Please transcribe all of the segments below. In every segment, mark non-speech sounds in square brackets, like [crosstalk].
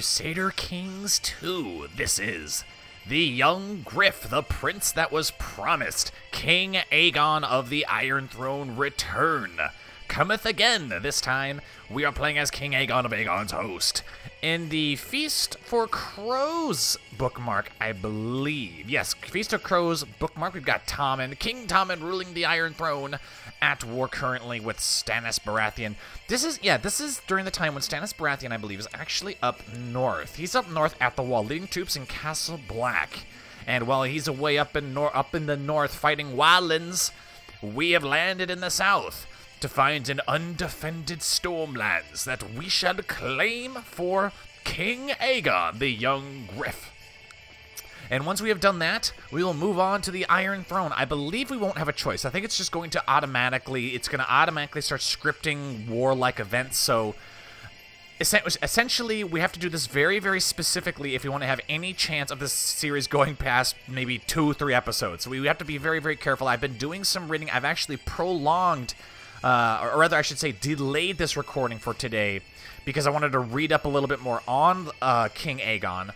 Crusader Kings 2. This is the young Griff, the prince that was promised. King Aegon of the Iron Throne return. Cometh again. This time, we are playing as King Aegon of Aegon's host. In the Feast for Crows bookmark, I believe. Yes, Feast of Crows bookmark, we've got Tommen, King Tommen ruling the Iron Throne at war currently with Stannis Baratheon. This is, yeah, this is during the time when Stannis Baratheon, I believe, is actually up north. He's up north at the wall, leading troops in Castle Black. And while he's away up in, nor- up in the north fighting wildlings, we have landed in the south to find an undefended stormlands that we shall claim for King Aegon, the young Griff. And once we have done that, we will move on to the Iron Throne. I believe we won't have a choice. I think it's just going to automatically, it's going to automatically start scripting warlike events. So essentially, we have to do this very, very specifically if we want to have any chance of this series going past maybe two, three episodes. So we have to be very, very careful. I've been doing some reading. I've actually prolonged, uh, or rather, I should say, delayed this recording for today because I wanted to read up a little bit more on uh, King Aegon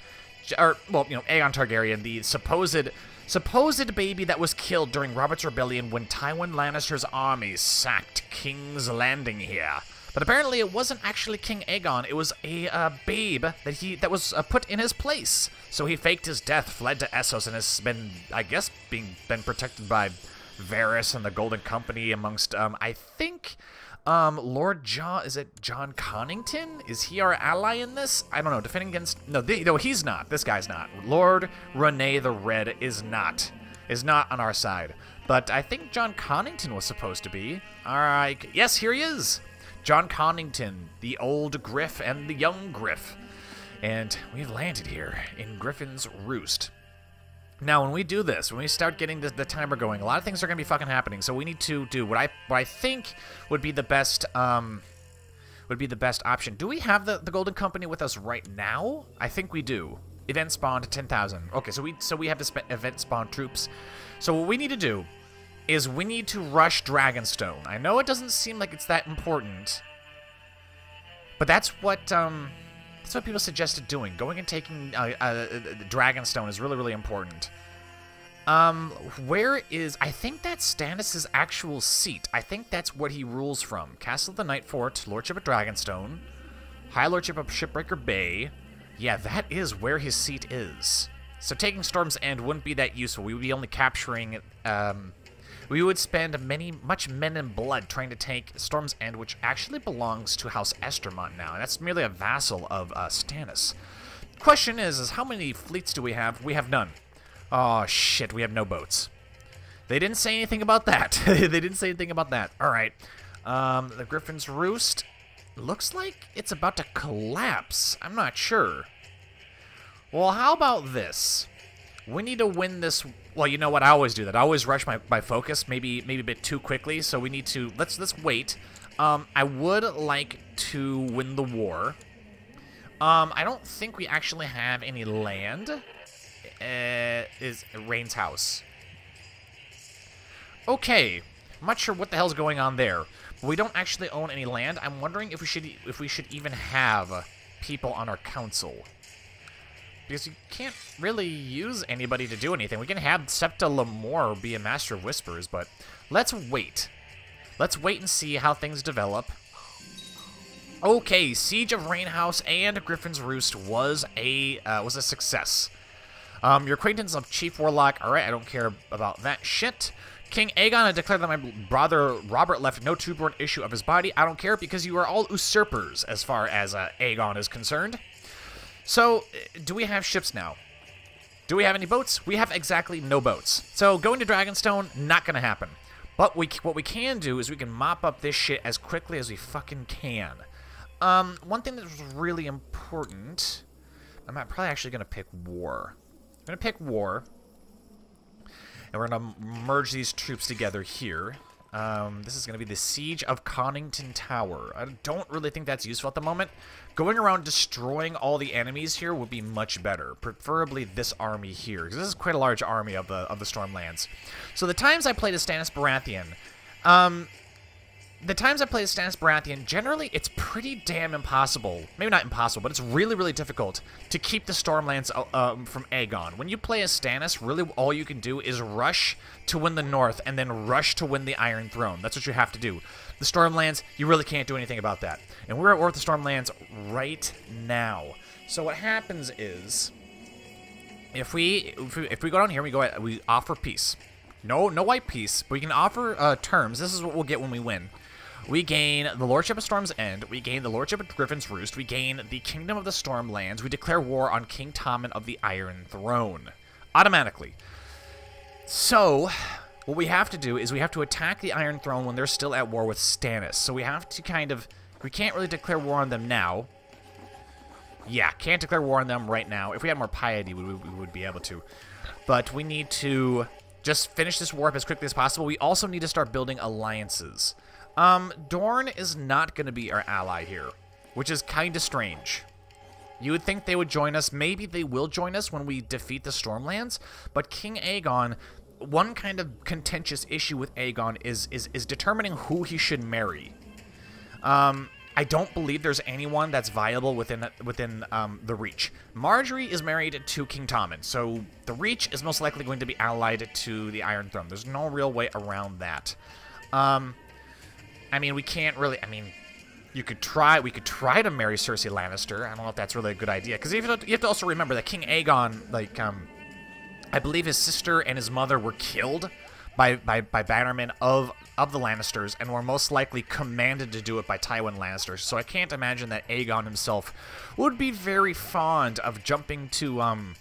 or well, you know, Aegon Targaryen, the supposed supposed baby that was killed during Robert's rebellion when Tywin Lannister's army sacked King's Landing here. But apparently, it wasn't actually King Aegon. It was a uh, babe that he that was uh, put in his place. So he faked his death, fled to Essos, and has been, I guess, being been protected by Varys and the Golden Company, amongst, um, I think, um, Lord John, is it Jon Connington? Is he our ally in this? I don't know. Defending against, no, the, no, he's not. This guy's not. Lord Rene the Red is not, is not on our side. But I think Jon Connington was supposed to be. All right, yes, here he is. Jon Connington, the old Griff and the young Griff. And we've landed here in Griffin's Roost. Now, when we do this, when we start getting the, the timer going, a lot of things are going to be fucking happening. So we need to do what I what I think would be the best um would be the best option. Do we have the, the Golden Company with us right now? I think we do. Event spawn to 10,000. Okay, so we so we have to spend event spawn troops. So what we need to do is we need to rush Dragonstone. I know it doesn't seem like it's that important, but that's what um that's what people suggested doing. Going and taking uh, uh, Dragonstone is really, really important. Um, where is... I think that's Stannis' actual seat. I think that's what he rules from. Castle of the Night Fort, Lordship of Dragonstone, High Lordship of Shipbreaker Bay. Yeah, that is where his seat is. So taking Storm's End wouldn't be that useful. We would be only capturing um, we would spend many, much men and blood trying to take Storm's End, which actually belongs to House Estermont now, and that's merely a vassal of uh, Stannis. Question is, is how many fleets do we have? We have none. Oh shit, we have no boats. They didn't say anything about that. [laughs] they didn't say anything about that. All right. Um, the Griffin's Roost looks like it's about to collapse. I'm not sure. Well, how about this? We need to win this well, you know what? I always do that. I always rush my, my focus, maybe maybe a bit too quickly. So we need to let's let's wait. Um, I would like to win the war. Um, I don't think we actually have any land. Uh, is Rain's house. Okay, I'm not sure what the hell's going on there. But we don't actually own any land. I'm wondering if we should if we should even have people on our council. Because you can't really use anybody to do anything. We can have Septa Lemore be a Master of Whispers, but let's wait. Let's wait and see how things develop. Okay, Siege of Rainhouse and Griffin's Roost was a uh, was a success. Um, your acquaintance of Chief Warlock, alright, I don't care about that shit. King Aegon I declare that my brother Robert left no two-born issue of his body. I don't care because you are all usurpers as far as uh, Aegon is concerned. So, do we have ships now? Do we have any boats? We have exactly no boats. So, going to Dragonstone, not going to happen. But we, what we can do is we can mop up this shit as quickly as we fucking can. Um, one thing that's really important... I'm probably actually going to pick war. I'm going to pick war. And we're going to merge these troops together here. Um, this is going to be the Siege of Connington Tower. I don't really think that's useful at the moment. Going around destroying all the enemies here would be much better. Preferably this army here, because this is quite a large army of the of the Stormlands. So the times I played as Stannis Baratheon, um, the times I play Stannis Baratheon, generally it's pretty damn impossible. Maybe not impossible, but it's really, really difficult to keep the Stormlands uh, um, from Aegon. When you play as Stannis, really all you can do is rush to win the North and then rush to win the Iron Throne. That's what you have to do. The Stormlands, you really can't do anything about that. And we're at war with the Stormlands right now. So what happens is, if we if we, if we go down here, we go we offer peace. No, no white peace, but we can offer uh, terms. This is what we'll get when we win. We gain the Lordship of Storm's End, we gain the Lordship of Griffin's Roost, we gain the Kingdom of the Stormlands, we declare war on King Tommen of the Iron Throne. Automatically. So, what we have to do is we have to attack the Iron Throne when they're still at war with Stannis. So we have to kind of... We can't really declare war on them now. Yeah, can't declare war on them right now. If we had more piety, we, we would be able to. But we need to just finish this war up as quickly as possible. We also need to start building alliances. Um, Dorne is not going to be our ally here, which is kind of strange. You would think they would join us. Maybe they will join us when we defeat the Stormlands, but King Aegon, one kind of contentious issue with Aegon is is, is determining who he should marry. Um, I don't believe there's anyone that's viable within within um, the Reach. Margaery is married to King Tommen, so the Reach is most likely going to be allied to the Iron Throne. There's no real way around that. Um, I mean, we can't really. I mean, you could try. We could try to marry Cersei Lannister. I don't know if that's really a good idea because you, you have to also remember that King Aegon, like, um, I believe his sister and his mother were killed by by by Bannerman of of the Lannisters, and were most likely commanded to do it by Tywin Lannister. So I can't imagine that Aegon himself would be very fond of jumping to um,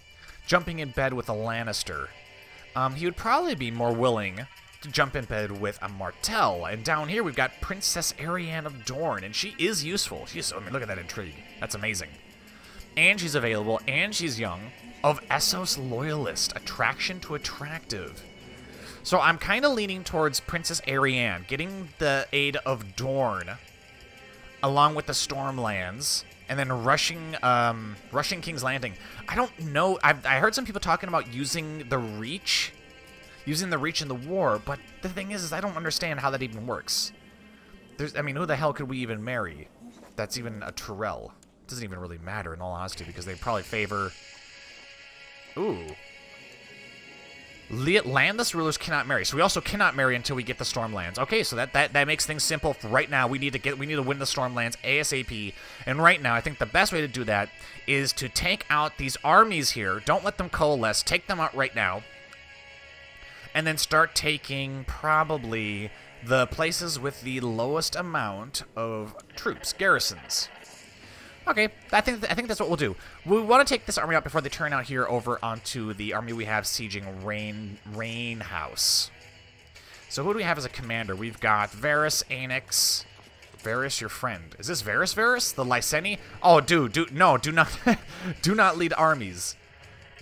jumping in bed with a Lannister. Um, he would probably be more willing jump in bed with a Martell. And down here we've got Princess Arianne of Dorne, and she is useful. She's, I mean, look at that intrigue. That's amazing. And she's available, and she's young. Of Essos Loyalist, attraction to attractive. So I'm kind of leaning towards Princess Arianne, getting the aid of Dorne, along with the Stormlands, and then rushing, um, rushing King's Landing. I don't know. I've, I heard some people talking about using the Reach using the reach in the war, but the thing is, is I don't understand how that even works. There's, I mean, who the hell could we even marry? That's even a Tyrell. It doesn't even really matter, in all honesty, because they probably favor... Ooh. Landless rulers cannot marry, so we also cannot marry until we get the Stormlands. Okay, so that, that, that makes things simple. Right now, we need to get we need to win the Stormlands ASAP. And right now, I think the best way to do that is to tank out these armies here. Don't let them coalesce. Take them out right now and then start taking probably the places with the lowest amount of troops, garrisons. Okay, I think I think that's what we'll do. We want to take this army out before they turn out here over onto the army we have sieging Rain Rain House. So who do we have as a commander? We've got Varys, Anix, Varys, your friend. Is this Varys Varys? The Lyseni? Oh, dude, do no, do not, [laughs] do not lead armies.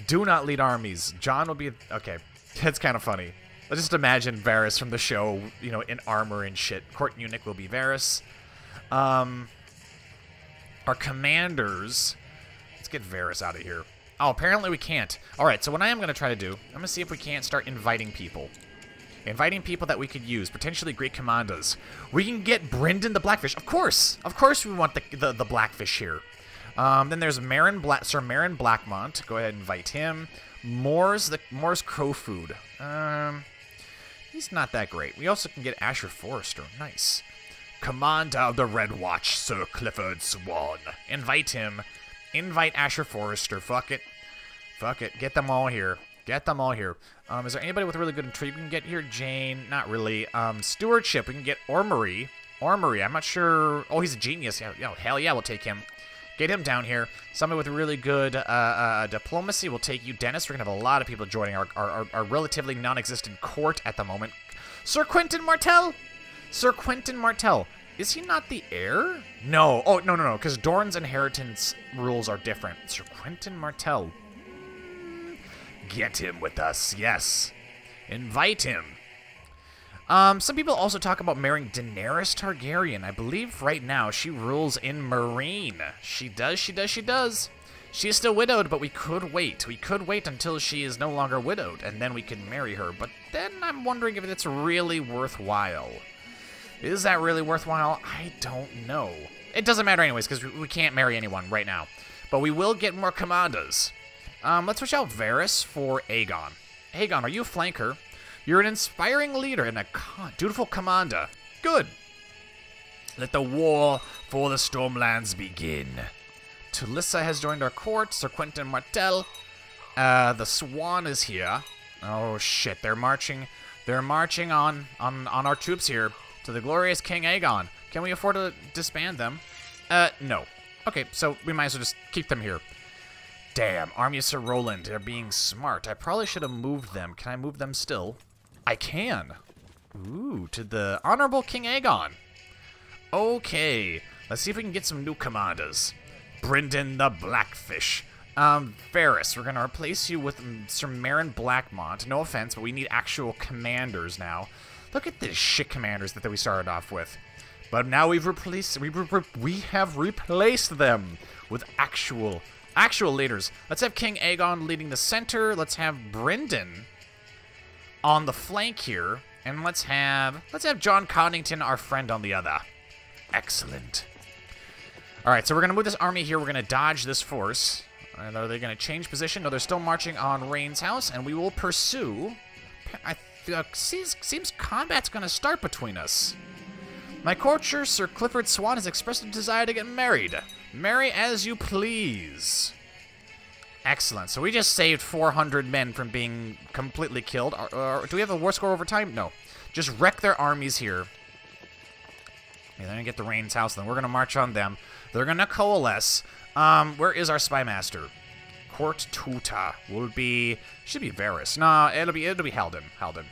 Do not lead armies. John will be okay. That's kind of funny. Let's just imagine Varys from the show, you know, in armor and shit. Court eunuch will be Varys. Um, our commanders. Let's get Varys out of here. Oh, apparently we can't. All right, so what I am going to try to do, I'm going to see if we can't start inviting people. Inviting people that we could use, potentially great commandos. We can get Brynden the Blackfish. Of course. Of course we want the, the, the Blackfish here. Um, then there's Meryn Bla Sir Meryn Blackmont. Go ahead and invite him. Mors the Mors Crowfood. Um, he's not that great. We also can get Asher Forrester. Nice. Commander of the Red Watch, Sir Clifford Swan. Invite him. Invite Asher Forrester. Fuck it. Fuck it. Get them all here. Get them all here. Um, is there anybody with a really good intrigue we can get here? Jane, not really. Um, stewardship, we can get Ormary. Ormary, I'm not sure. Oh, he's a genius. Yeah, yeah, hell yeah, we'll take him. Get him down here. Somebody with really good uh, uh, diplomacy will take you. Dennis, we're going to have a lot of people joining our, our, our relatively non-existent court at the moment. Sir Quentyn Martell? Sir Quentyn Martell. Is he not the heir? No. Oh, no, no, no, because Dorne's inheritance rules are different. Sir Quentyn Martell. Get him with us, yes. Invite him. Um, some people also talk about marrying Daenerys Targaryen. I believe right now she rules in Meereen. She does, she does, she does. She is still widowed, but we could wait. We could wait until she is no longer widowed, and then we could marry her. But then I'm wondering if it's really worthwhile. Is that really worthwhile? I don't know. It doesn't matter anyways, because we can't marry anyone right now. But we will get more commanders. Um, let's switch out Varys for Aegon. Aegon, are you a flanker? You're an inspiring leader and a dutiful commander. Good. Let the war for the Stormlands begin. Tulissa has joined our court. Sir Quentyn Martell. Uh, the Swan is here. Oh shit! They're marching. They're marching on on on our troops here to the glorious King Aegon. Can we afford to disband them? Uh, no. Okay, so we might as well just keep them here. Damn, Army Sir Roland, they're being smart. I probably should have moved them. Can I move them still? I can. Ooh, to the Honorable King Aegon. Okay, let's see if we can get some new commanders. Brynden the Blackfish. Um, Varys, we're gonna replace you with Sir Meryn Blackmont. No offense, but we need actual commanders now. Look at the shit commanders that, that we started off with. But now we've replaced we, we have replaced them with actual actual leaders. Let's have King Aegon leading the center. Let's have Brynden on the flank here, and let's have let's have Jon Connington, our friend, on the other. Excellent. All right, so we're gonna move this army here. We're gonna dodge this force. And are they gonna change position? No, they're still marching on Rain's house, and we will pursue. I uh, seems seems combat's gonna start between us. My courtier, Sir Clifford Swan, has expressed a desire to get married. Marry as you please. Excellent. So we just saved 400 men from being completely killed. Or, do we have a war score over time? No. Just wreck their armies here. they're going to get the Rain's house, then we're going to march on them. They're going to coalesce. Um, where is our spy master? Court Tuta will be... Should be Varys. No, it'll be it'll be Haldon. Haldon.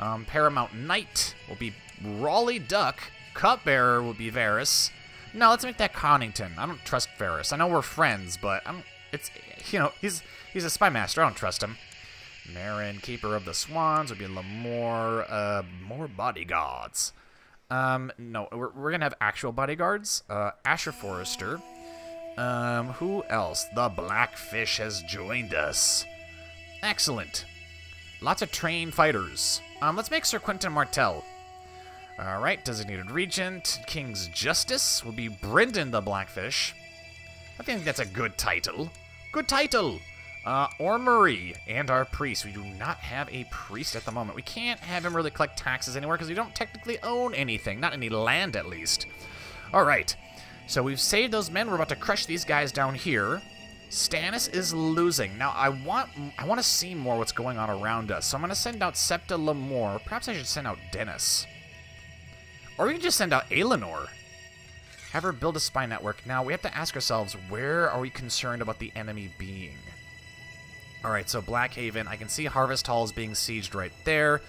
Um, Paramount Knight will be Rolly Duck. Cupbearer will be Varys. No, let's make that Connington. I don't trust Varys. I know we're friends, but I'm. It's you know he's he's a spy master. I don't trust him. Marin, Keeper of the Swans, would be Lemore. Uh, more bodyguards. Um, no, we're, we're gonna have actual bodyguards. Uh, Asher Forrester. Um, who else? The Blackfish has joined us. Excellent. Lots of trained fighters. Um, let's make Sir Quentyn Martell. Alright, designated regent, King's Justice will be Brynden the Blackfish. I think that's a good title. Good title! Uh, Ormary and our priest. We do not have a priest at the moment. We can't have him really collect taxes anywhere because we don't technically own anything. Not any land, at least. Alright, so we've saved those men. We're about to crush these guys down here. Stannis is losing. Now, I want I want to see more what's going on around us. So I'm going to send out Septa Lemore. Perhaps I should send out Dennis. Or we can just send out Aelinor. Have her build a spy network. Now, we have to ask ourselves, where are we concerned about the enemy being? Alright, so Blackhaven. I can see Harvest Hall is being sieged right there.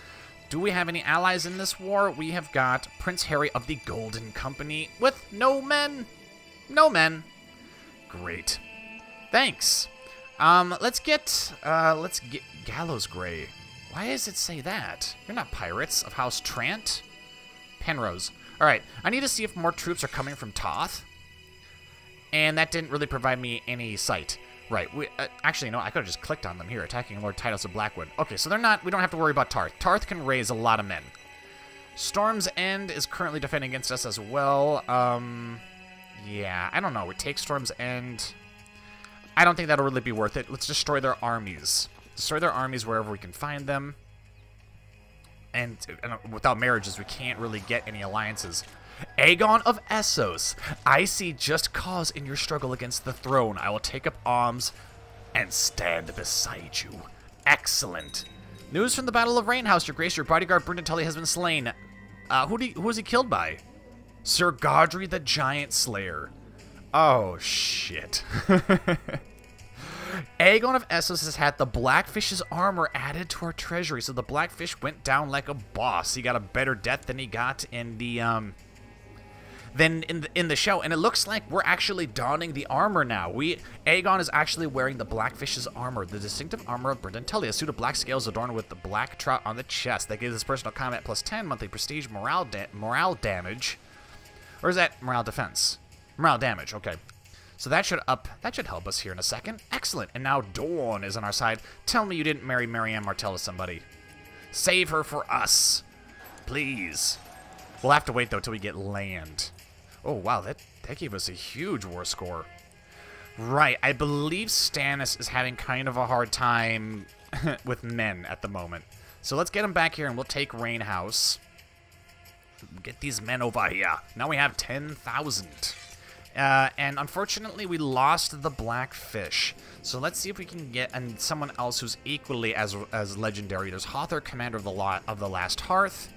Do we have any allies in this war? We have got Prince Harry of the Golden Company with no men. No men. Great. Thanks. Um, let's get, uh, let's get Gallows Gray. Why does it say that? You're not pirates of House Trant. Penrose. Alright, I need to see if more troops are coming from Tarth. And that didn't really provide me any sight. Right, we, uh, actually, no, I could have just clicked on them here, attacking Lord Titus of Blackwood. Okay, so they're not, we don't have to worry about Tarth. Tarth can raise a lot of men. Storm's End is currently defending against us as well. Um, yeah, I don't know. We take Storm's End. I don't think that'll really be worth it. Let's destroy their armies. Destroy their armies wherever we can find them and, and without marriages, we can't really get any alliances. Aegon of Essos, I see just cause in your struggle against the throne. I will take up arms and stand beside you. Excellent. News from the Battle of Rainhouse, Your Grace, your bodyguard Brynden Tully has been slain. Uh, who, who was he killed by? Sir Godry the Giant Slayer. Oh, shit. [laughs] Aegon of Essos has had the Blackfish's armor added to our treasury, so the Blackfish went down like a boss. He got a better death than he got in the um than in the, in the show, and it looks like we're actually donning the armor now. We Aegon is actually wearing the Blackfish's armor, the distinctive armor of Tully, a suit of black scales adorned with the black trout on the chest that gives his personal combat plus 10 monthly prestige morale da morale damage. Or is that morale defense? Morale damage, okay. So that should up that should help us here in a second. Excellent. And now Dawn is on our side. Tell me you didn't marry Marianne Martell to somebody. Save her for us. Please. We'll have to wait, though, till we get land. Oh, wow, that, that gave us a huge war score. Right, I believe Stannis is having kind of a hard time [laughs] with men at the moment. So let's get him back here and we'll take Rain House. Get these men over here. Now we have 10,000. Uh, and unfortunately, we lost the Blackfish. So let's see if we can get and someone else who's equally as as legendary. There's Hother, commander of the lot of the Last Hearth.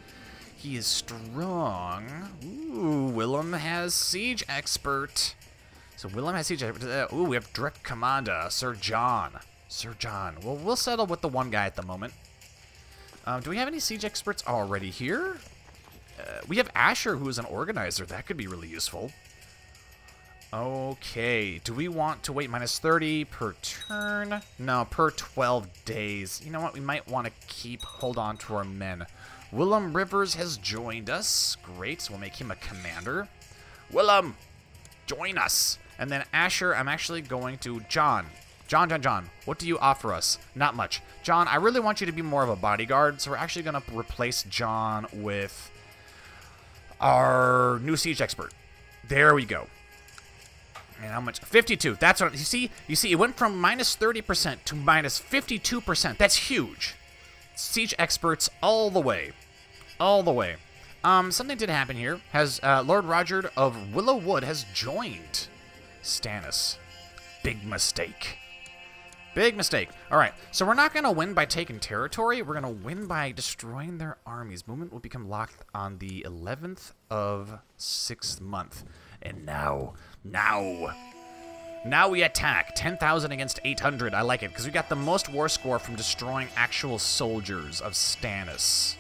He is strong. Ooh, Willem has siege expert. So Willem has siege expert. Uh, ooh, we have direct commander, Sir John. Sir John. Well, we'll settle with the one guy at the moment. Um, do we have any siege experts already here? Uh, we have Asher, who is an organizer. That could be really useful. Okay, do we want to wait minus 30 per turn? No, per 12 days. You know what, we might want to keep, hold on to our men. Willem Rivers has joined us. Great, so we'll make him a commander. Willem, join us. And then Asher, I'm actually going to, John, John, John, John, what do you offer us? Not much. John, I really want you to be more of a bodyguard, so we're actually going to replace John with our new siege expert. There we go. How much? 52. That's what you see. You see, it went from minus 30% to minus 52%. That's huge. Siege experts all the way, all the way. Um, something did happen here. Has uh, Lord Roger of Willow Wood has joined Stannis. Big mistake. Big mistake. All right, so we're not going to win by taking territory. We're going to win by destroying their armies. Movement will become locked on the 11th of 6th month. And now now. Now we attack. 10,000 against 800. I like it, because we got the most war score from destroying actual soldiers of Stannis.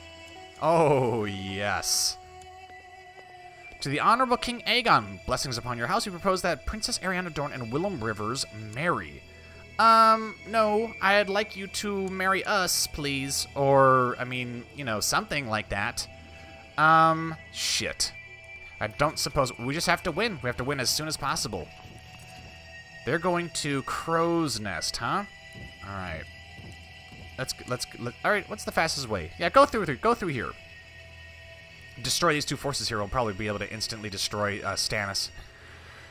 Oh, yes. To the Honorable King Aegon, blessings upon your house, we propose that Princess Ariana Dorne and Willem Rivers marry. Um, no, I'd like you to marry us, please. Or, I mean, you know, something like that. Um, shit. I don't suppose... We just have to win. We have to win as soon as possible. They're going to Crow's Nest, huh? All right. Let's... let's let, All right, what's the fastest way? Yeah, go through, through Go through here. Destroy these two forces here. We'll probably be able to instantly destroy uh, Stannis.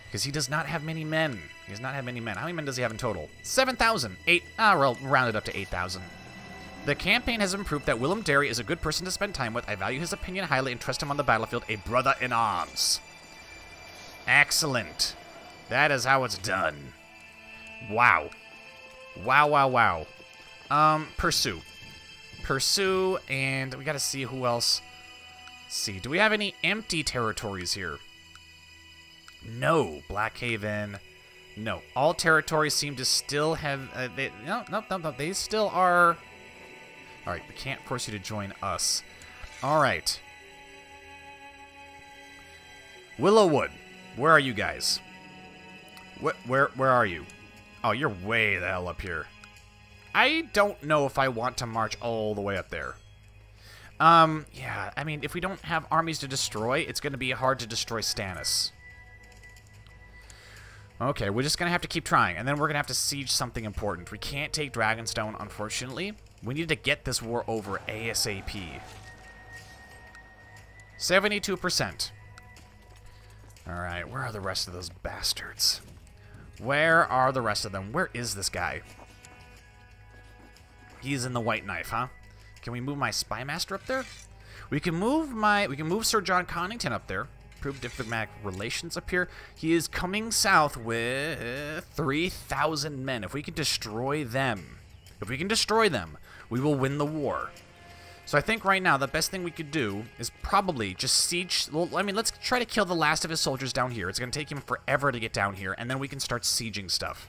Because he does not have many men. He does not have many men. How many men does he have in total? 7,000. Eight. Ah, well, round it up to 8,000. The campaign has improved that Willem Derry is a good person to spend time with. I value his opinion highly and trust him on the battlefield, a brother in arms. Excellent. That is how it's done. Wow. Wow, wow, wow. Um, pursue. Pursue, and we gotta see who else. Let's see, do we have any empty territories here? No. Blackhaven. No. All territories seem to still have... Uh, they, no, no, no, no. They still are Alright, we can't force you to join us. Alright. Willowwood, where are you guys? Wh where, where are you? Oh, you're way the hell up here. I don't know if I want to march all the way up there. Um, yeah, I mean, if we don't have armies to destroy, it's going to be hard to destroy Stannis. Okay, we're just going to have to keep trying, and then we're going to have to siege something important. We can't take Dragonstone, unfortunately. We need to get this war over ASAP. 72%. Alright, where are the rest of those bastards? Where are the rest of them? Where is this guy? He's in the White Knife, huh? Can we move my Spy Master up there? We can move my... We can move Sir Jon Connington up there. Improve diplomatic relations up here. He is coming south with 3,000 men. If we can destroy them... If we can destroy them, we will win the war. So I think right now the best thing we could do is probably just siege... Well, I mean, let's try to kill the last of his soldiers down here. It's going to take him forever to get down here, and then we can start sieging stuff.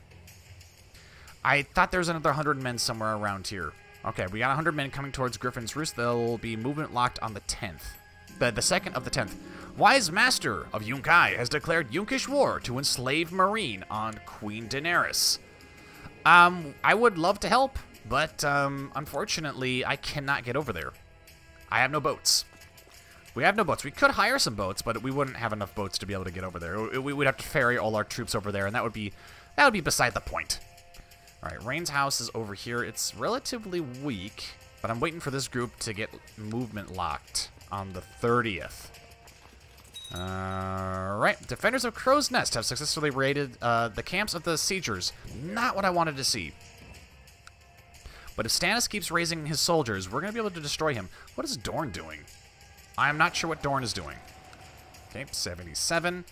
I thought there was another 100 men somewhere around here. Okay, we got 100 men coming towards Griffin's Roost. They'll be movement locked on the 10th. The, the 2nd of the 10th. Wise Master of Yunkai has declared Yunkish war to enslave Meereen on Queen Daenerys. Um, I would love to help. But, um, unfortunately, I cannot get over there. I have no boats. We have no boats. We could hire some boats, but we wouldn't have enough boats to be able to get over there. We would have to ferry all our troops over there, and that would be that would be beside the point. All right, Rain's house is over here. It's relatively weak, but I'm waiting for this group to get movement locked on the 30th. Alright, defenders of Crow's Nest have successfully raided uh, the camps of the siegers. Not what I wanted to see. But if Stannis keeps raising his soldiers, we're going to be able to destroy him. What is Dorne doing? I'm not sure what Dorne is doing. Okay, 77.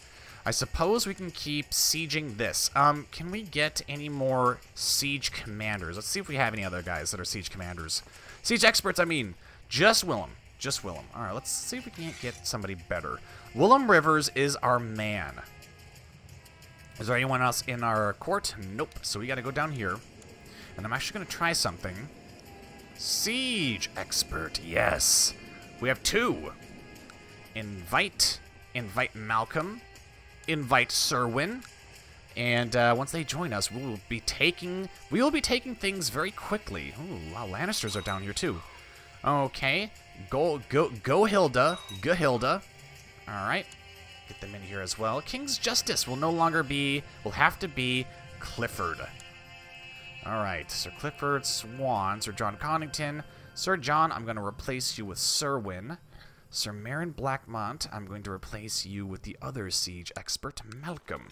I suppose we can keep sieging this. Um, can we get any more siege commanders? Let's see if we have any other guys that are siege commanders. Siege experts, I mean. Just Willem. Just Willem. All right, let's see if we can't get somebody better. Willem Rivers is our man. Is there anyone else in our court? Nope. So we got to go down here. And I'm actually going to try something. Siege expert, yes. We have two. Invite, invite Malcolm, invite Serwin. and uh, once they join us, we will be taking we will be taking things very quickly. Ooh, wow, Lannisters are down here too. Okay, go go go Hilda, go Hilda. All right, get them in here as well. King's Justice will no longer be will have to be Clifford. All right, Sir Clifford Swan, Sir Jon Connington, Sir John, I'm going to replace you with Serwyn. Sir Marin Blackmont, I'm going to replace you with the other siege expert, Malcolm.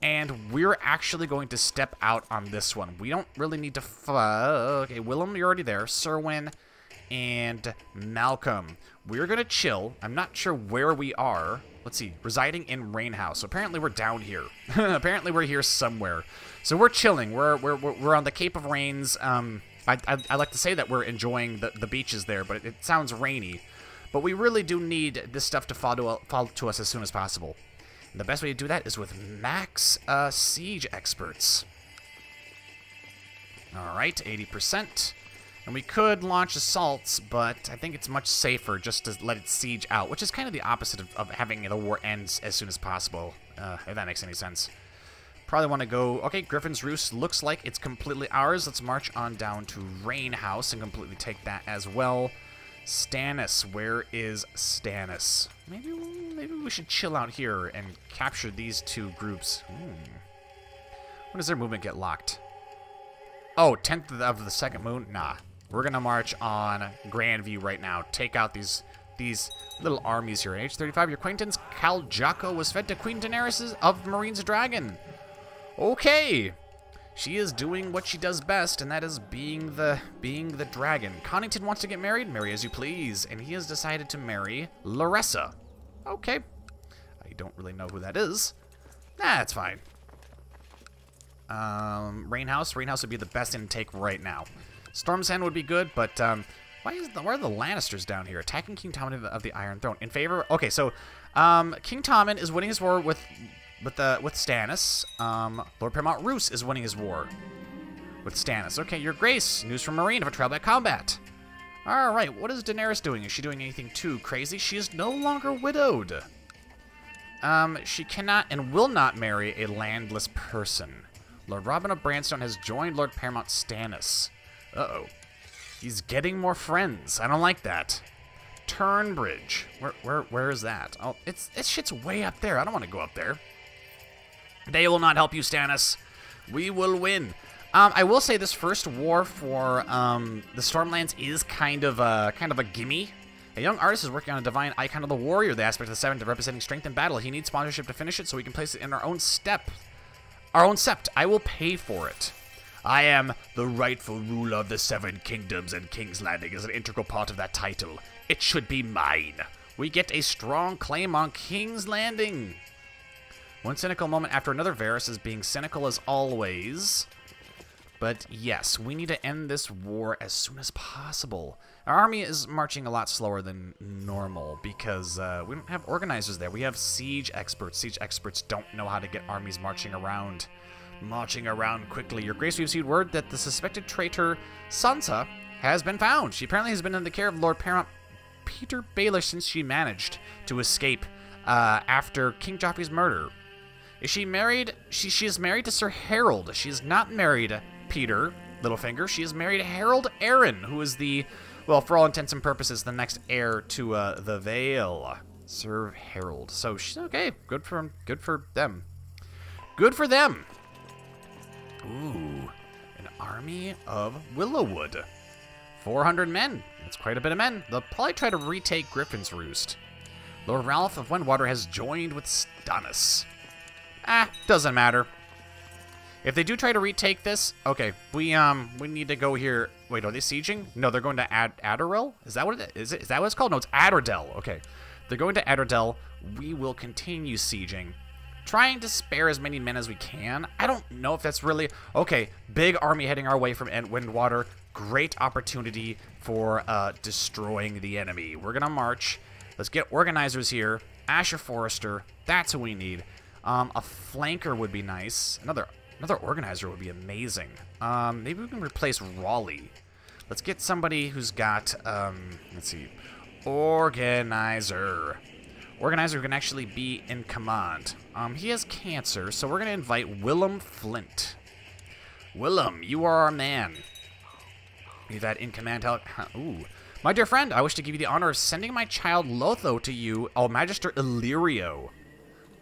And we're actually going to step out on this one. We don't really need to... okay, Willem, you're already there. Serwyn and Malcolm. We're going to chill. I'm not sure where we are. Let's see. Residing in Rainhouse. So apparently we're down here. [laughs] apparently we're here somewhere. So we're chilling. We're, we're, we're on the Cape of Rains. Um, I, I, I like to say that we're enjoying the, the beaches there, but it, it sounds rainy. But we really do need this stuff to fall to, fall to us as soon as possible. And the best way to do that is with max uh, siege experts. Alright, 80%. And we could launch assaults, but I think it's much safer just to let it siege out, which is kind of the opposite of, of having the war ends as soon as possible, uh, if that makes any sense. Probably want to go... Okay, Griffin's Roost looks like it's completely ours. Let's march on down to Rain House and completely take that as well. Stannis. Where is Stannis? Maybe maybe we should chill out here and capture these two groups. Hmm. When does their movement get locked? Oh, 10th of the second moon? Nah. We're going to march on Grandview right now. Take out these these little armies here. Age 35, your acquaintance Khal Drogo was fed to Queen Daenerys of Meereen's Dragon. Okay. She is doing what she does best, and that is being the being the dragon. Connington wants to get married, marry as you please, and he has decided to marry Laressa. Okay. I don't really know who that is. That's fine. Um, Rainhouse. Rainhouse would be the best intake right now. Storm's End would be good, but um, why is the, are the Lannisters down here attacking King Tommen of the, of the Iron Throne in favor? Okay, so um, King Tommen is winning his war with with the with Stannis. Um, Lord Paramount Roose is winning his war with Stannis. Okay, Your Grace, news from Meereen of a trial by combat. All right, what is Daenerys doing? Is she doing anything too crazy? She is no longer widowed. Um, she cannot and will not marry a landless person. Lord Robin of Branstone has joined Lord Paramount Stannis. Uh-oh. He's getting more friends. I don't like that. Turnbridge. Where where where is that? Oh, it's it shit's way up there. I don't want to go up there. They will not help you, Stannis. We will win. Um, I will say this first war for um, the Stormlands is kind of a kind of a gimme. A young artist is working on a divine icon of the warrior, the aspect of the seventh representing strength in battle. He needs sponsorship to finish it, so we can place it in our own step. Our own sept. I will pay for it. I am the rightful ruler of the Seven Kingdoms, and King's Landing is an integral part of that title. It should be mine. We get a strong claim on King's Landing. One cynical moment after another, Varys is being cynical as always. But yes, we need to end this war as soon as possible. Our army is marching a lot slower than normal because uh, we don't have organizers there. We have siege experts. Siege experts don't know how to get armies marching around. Marching around quickly. Your Grace, we've received word that the suspected traitor, Sansa, has been found. She apparently has been in the care of Lord Paramount Petyr Baelish since she managed to escape uh, after King Joffrey's murder. Is she married? She, she is married to Sir Harrold. She is not married Petyr, Littlefinger. She is married to Harrold Arryn, who is the, well, for all intents and purposes, the next heir to uh, the Vale. Sir Harrold. So she's okay. Good for good for them. Good for them. Ooh, an army of Willowwood. 400 men. That's quite a bit of men. They'll probably try to retake Griffin's Roost. Lord Ralph of Windwater has joined with Stannis. Ah, doesn't matter. If they do try to retake this, okay, we um we need to go here. Wait, are they sieging? No, they're going to Ad Adderell. Is that what it is? It, is that what it's called? No, it's Adderdell. Okay, they're going to Adderdell. We will continue sieging, trying to spare as many men as we can. I don't know if that's really okay. Big army heading our way from Windwater. Great opportunity for uh, destroying the enemy. We're gonna march. Let's get organizers here. Asher Forrester. That's who we need. Um, a flanker would be nice. Another Another organizer would be amazing. Um, maybe we can replace Raleigh. Let's get somebody who's got, um, let's see, organizer. Organizer can actually be in command. Um, he has cancer, so we're going to invite Willem Flint. Willem, you are our man. Be that in command help. Ooh. My dear friend, I wish to give you the honor of sending my child Lotho to you, O Magister Illyrio.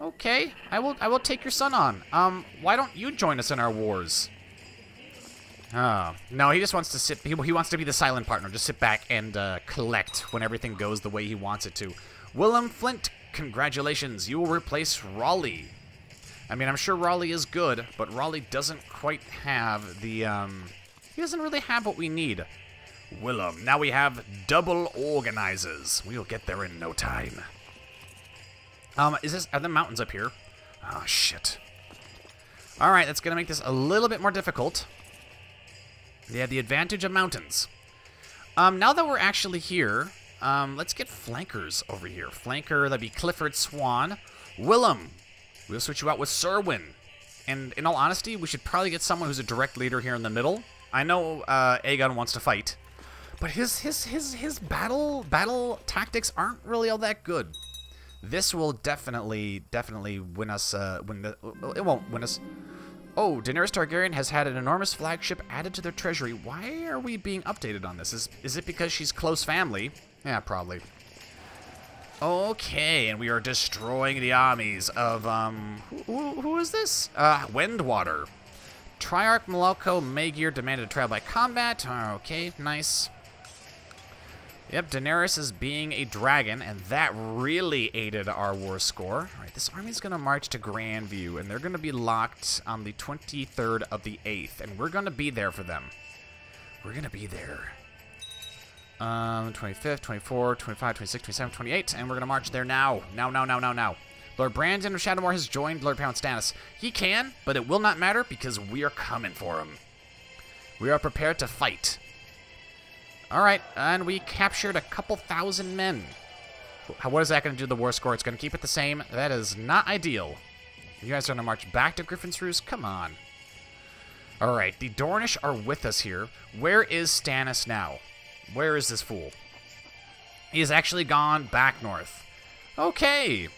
Okay, I will I will take your son on. Um, why don't you join us in our wars? Oh, no, he just wants to sit, he, he wants to be the silent partner, just sit back and uh, collect when everything goes the way he wants it to. Willem Flint, congratulations, you will replace Raleigh. I mean, I'm sure Raleigh is good, but Raleigh doesn't quite have the, um, he doesn't really have what we need. Willem, now we have double organizers. We'll get there in no time. Um, is this, are the mountains up here? Oh, shit. Alright, that's gonna make this a little bit more difficult. They have the advantage of mountains. Um, now that we're actually here, um, let's get flankers over here. Flanker, that'd be Clifford Swan. Willem, we'll switch you out with Serwin. And in all honesty, we should probably get someone who's a direct leader here in the middle. I know uh, Aegon wants to fight, but his his his his battle battle tactics aren't really all that good. This will definitely, definitely win us, uh, win the, it won't win us. Oh, Daenerys Targaryen has had an enormous flagship added to their treasury. Why are we being updated on this? Is, is it because she's close family? Yeah, probably. Okay, and we are destroying the armies of, um, who, who is this? Uh, Windwater. Triarch Malaquo Maegyr demanded trial by combat. Okay, nice. Yep, Daenerys is being a dragon, and that really aided our war score. All right, this army's going to march to Grandview, and they're going to be locked on the 23rd of the 8th, and we're going to be there for them. We're going to be there. Um, 25th, 24, 25, 26, 27, 28, and we're to march there now. Now, now, now, now, now. Lord Brandon of Shadowmoor has joined Lord Pound Stannis. He can, but it will not matter because we are coming for him. We are prepared to fight. Alright, and we captured a couple thousand men. What is that going to do to the war score? It's going to keep it the same. That is not ideal. You guys are going to march back to Griffin's Roost? Come on. Alright, the Dornish are with us here. Where is Stannis now? Where is this fool? He has actually gone back north. Okay.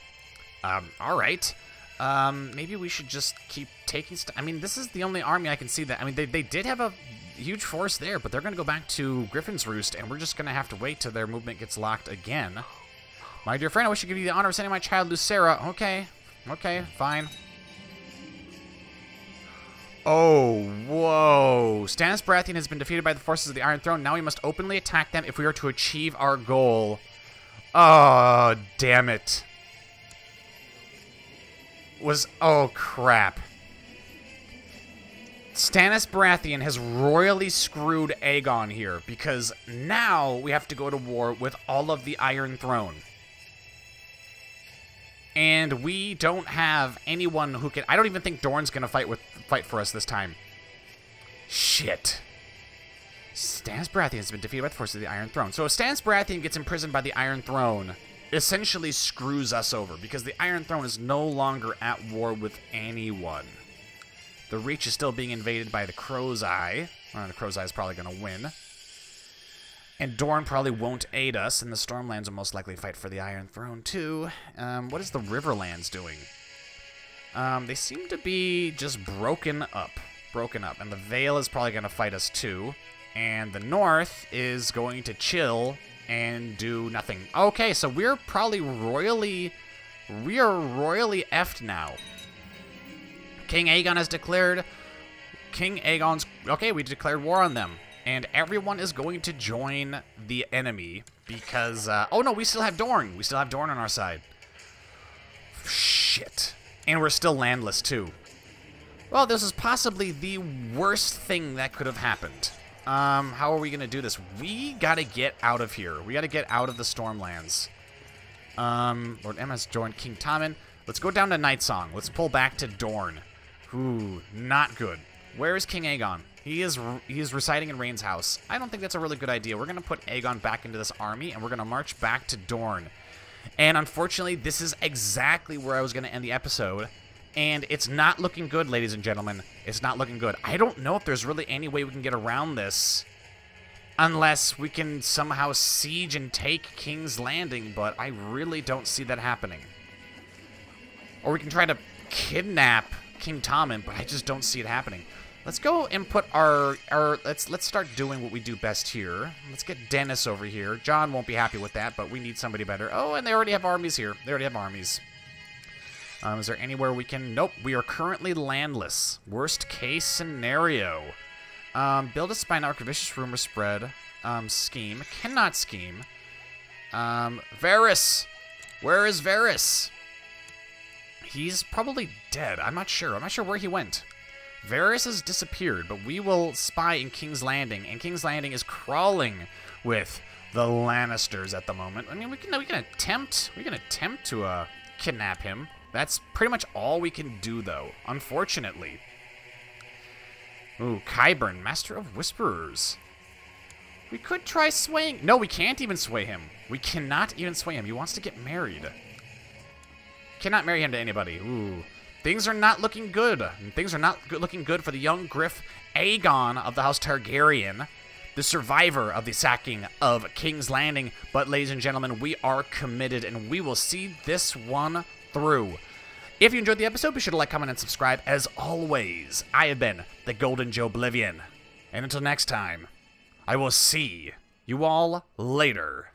Um, alright. Um, maybe we should just keep taking... I mean, this is the only army I can see that... I mean, they, they did have a huge force there, but they're going to go back to Griffin's Roost, and we're just going to have to wait till their movement gets locked again. My dear friend, I wish to give you the honor of sending my child Lucera. Okay, okay, fine. Oh, whoa. Stannis Baratheon has been defeated by the forces of the Iron Throne. Now we must openly attack them if we are to achieve our goal. Oh, damn it. Was, oh, crap. Stannis Baratheon has royally screwed Aegon here because now we have to go to war with all of the Iron Throne. And we don't have anyone who can. I don't even think Dorne's gonna fight with fight for us this time. Shit. Stannis Baratheon has been defeated by the forces of the Iron Throne. So if Stannis Baratheon gets imprisoned by the Iron Throne, essentially screws us over because the Iron Throne is no longer at war with anyone. The Reach is still being invaded by the Crow's Eye. Well, the Crow's Eye is probably going to win. And Dorne probably won't aid us, and the Stormlands will most likely fight for the Iron Throne too. Um, what is the Riverlands doing? Um, they seem to be just broken up. Broken up. And the Vale is probably going to fight us too. And the North is going to chill and do nothing. Okay, so we're probably royally... We are royally effed now. King Aegon has declared... King Aegon's... Okay, we declared war on them. And everyone is going to join the enemy because, uh, oh no, we still have Dorne. We still have Dorne on our side. Shit. And we're still landless, too. Well, this is possibly the worst thing that could have happened. Um, how are we going to do this? We got to get out of here. We got to get out of the Stormlands. Um, Lord Emma's joined King Tommen. Let's go down to Night Song. Let's pull back to Dorne. Ooh, not good. Where is King Aegon? He is he is residing in Rain's house. I don't think that's a really good idea. We're going to put Aegon back into this army, and we're going to march back to Dorne. And unfortunately, this is exactly where I was going to end the episode. And it's not looking good, ladies and gentlemen. It's not looking good. I don't know if there's really any way we can get around this. Unless we can somehow siege and take King's Landing, but I really don't see that happening. Or we can try to kidnap King Tommen, but I just don't see it happening. Let's go and put our our let's let's start doing what we do best here. Let's get Dennis over here. Jon won't be happy with that, but we need somebody better. Oh, and they already have armies here. They already have armies. Um, is there anywhere we can? Nope. We are currently landless. Worst case scenario. Um, build a spy network. Vicious rumor spread. Um, scheme. Cannot scheme. Um, Varys. Where is Varys? He's probably dead. I'm not sure. I'm not sure where he went. Varys has disappeared, but we will spy in King's Landing, and King's Landing is crawling with the Lannisters at the moment. I mean, we can we can attempt we can attempt to uh, kidnap him. That's pretty much all we can do, though. Unfortunately. Ooh, Qyburn, Master of Whisperers. We could try swaying. No, we can't even sway him. We cannot even sway him. He wants to get married. Cannot marry him to anybody. Ooh. Things are not looking good. Things are not looking good for the young Gryff Aegon of the House Targaryen, the survivor of the sacking of King's Landing. But, ladies and gentlemen, we are committed and we will see this one through. If you enjoyed the episode, be sure to like, comment, and subscribe. As always, I have been the Golden Joeblivion. And until next time, I will see you all later.